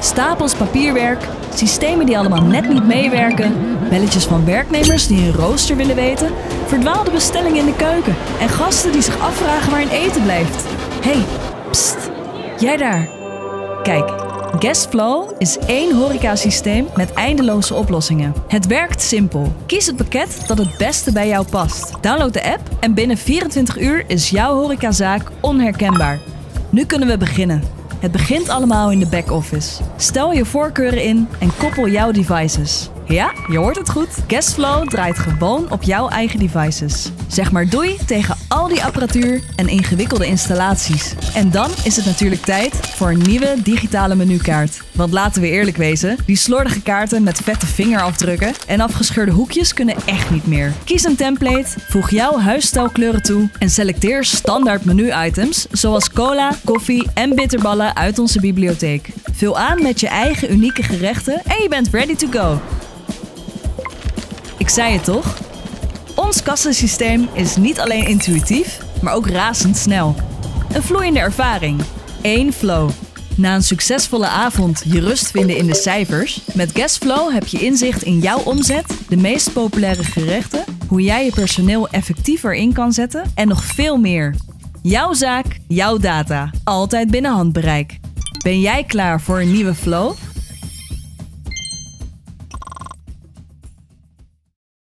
Stapels papierwerk, systemen die allemaal net niet meewerken, belletjes van werknemers die hun rooster willen weten, verdwaalde bestellingen in de keuken en gasten die zich afvragen waar hun eten blijft. hey, pst, jij daar. Kijk, Guestflow is één horecasysteem met eindeloze oplossingen. Het werkt simpel. Kies het pakket dat het beste bij jou past. Download de app en binnen 24 uur is jouw horecazaak onherkenbaar. Nu kunnen we beginnen. Het begint allemaal in de back-office. Stel je voorkeuren in en koppel jouw devices. Ja, je hoort het goed. Guestflow draait gewoon op jouw eigen devices. Zeg maar doei tegen al die apparatuur en ingewikkelde installaties. En dan is het natuurlijk tijd voor een nieuwe digitale menukaart. Want laten we eerlijk wezen, die slordige kaarten met vette vingerafdrukken en afgescheurde hoekjes kunnen echt niet meer. Kies een template, voeg jouw huisstijlkleuren toe en selecteer standaard menu-items zoals cola, koffie en bitterballen uit onze bibliotheek. Vul aan met je eigen unieke gerechten en je bent ready to go. Ik zei het toch? Ons kassensysteem is niet alleen intuïtief, maar ook razendsnel. Een vloeiende ervaring. Eén flow. Na een succesvolle avond je rust vinden in de cijfers? Met Guestflow heb je inzicht in jouw omzet, de meest populaire gerechten, hoe jij je personeel effectiever in kan zetten en nog veel meer. Jouw zaak, jouw data. Altijd binnen handbereik. Ben jij klaar voor een nieuwe flow?